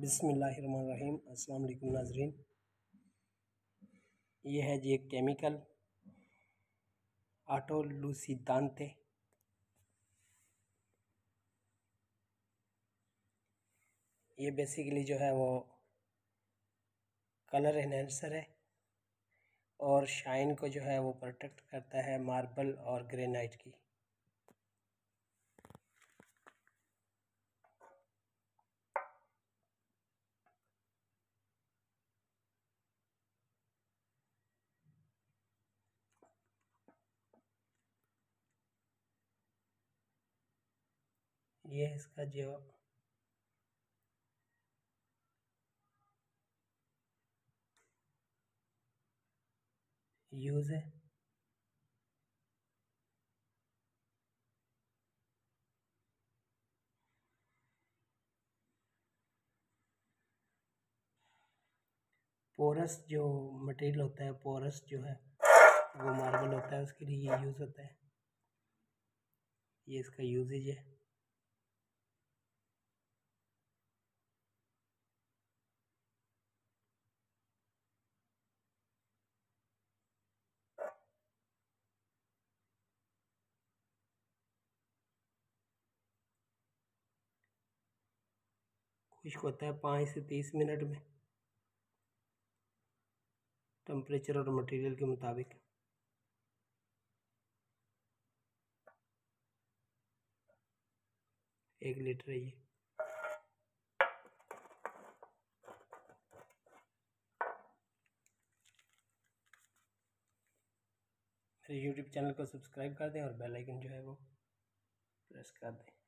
बिसमीम अस्सलाम वालेकुम नाजरीन। ये है जी एक केमिकल आटो लूसीदानते ये बेसिकली जो है वो कलर एनहेंसर है और शाइन को जो है वो प्रोटेक्ट करता है मार्बल और ग्रेनाइट की। ये है इसका जो यूज़ है। पोरस जो मटेरियल होता है पोरस जो है, वो मार्बल होता है, उसके लिए ये यूज़ होता है। ये इसका यूजेज है। खुश्क होता है पाँच से तीस मिनट में। टेम्परेचर और मटेरियल के मुताबिक। एक लीटर है ये। मेरे यूट्यूब चैनल को सब्सक्राइब कर दें और बेल आइकन जो है वो प्रेस कर दें।